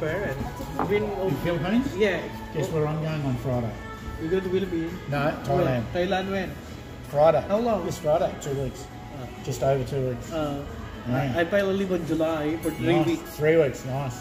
my and win. In Philippines? yeah. Guess where I'm going on Friday? We go to Philippines. No, Thailand. When? Thailand when? Friday. How long? This Friday, two weeks. Ah. Just over two weeks. Uh, I, I finally leave in July for three Nice. weeks. Three weeks, nice.